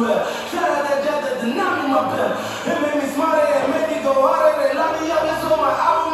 Shout out that judge that denied me my bell. It made me smarter, it made me go harder, and locked me up, that's on my album.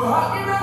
Rock and roll.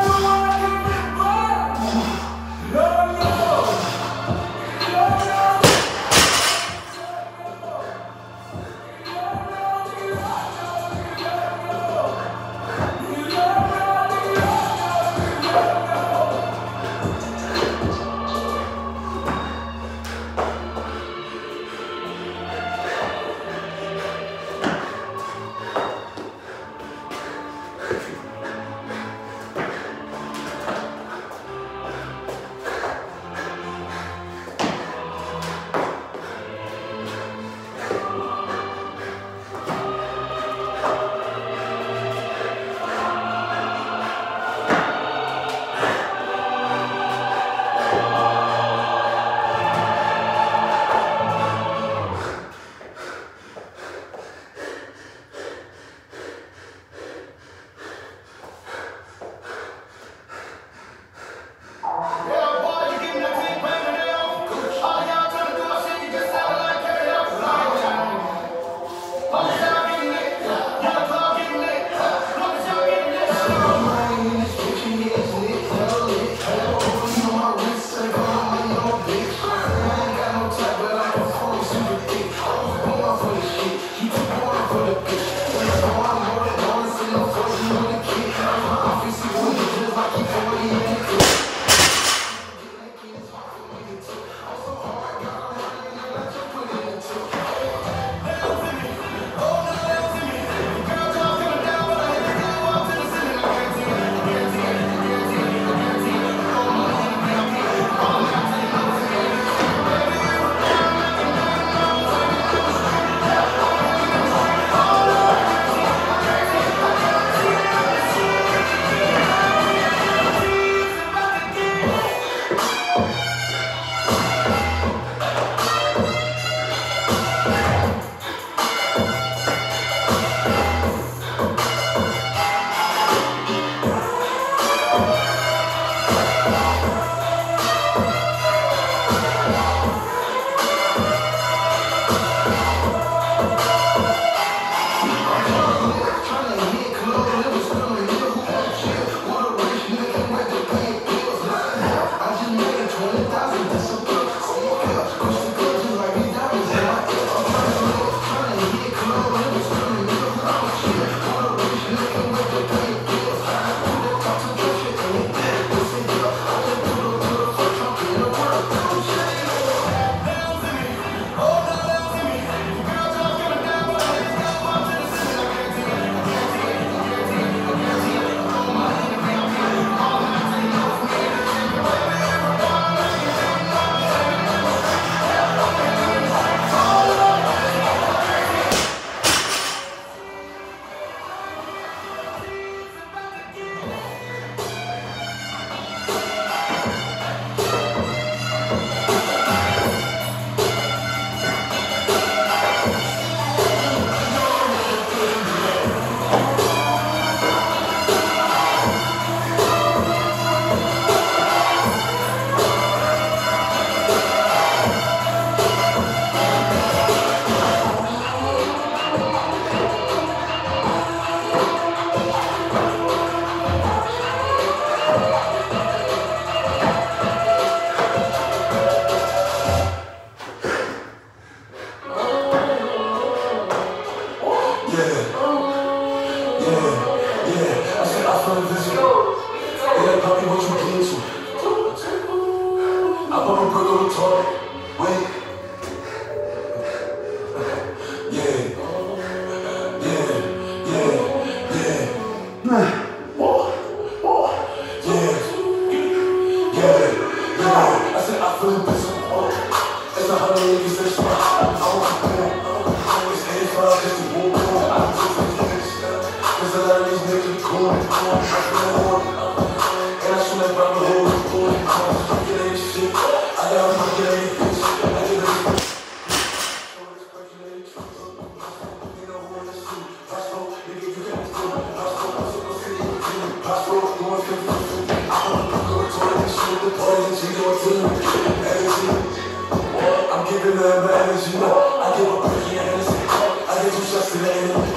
Enemy.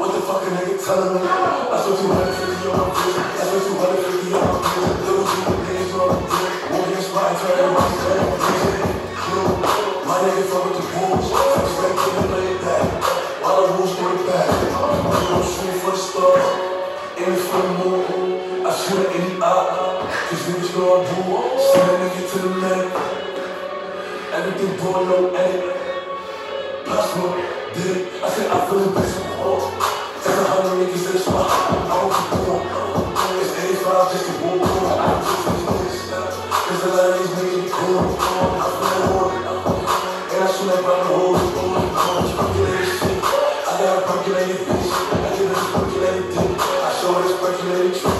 What the fuck a nigga telling me? I spent 250 on my bitch. I spent 250 on my bitch. Little two niggas on my dick. Won't get spot, turn around, turn around, My nigga fuck the. Fuck back to the lay back. While the wolves go back. I'm shooting for the stars. Aiming for the moon. I shoot at any eye. Cause niggas know I'm boo. Send that nigga to the man. Everything born, no edit. Password, did. I said I feel invincible. There's a hundred niggas in the spot. I don't keep going. It's 85 just to walk on. I don't take these niggas. There's a lot of these niggas be cool. I feel horny. And I shoot like Robin Hood. Calculated shit. I got a calculated bitch. I it a calculated dick. I show this calculated tricks.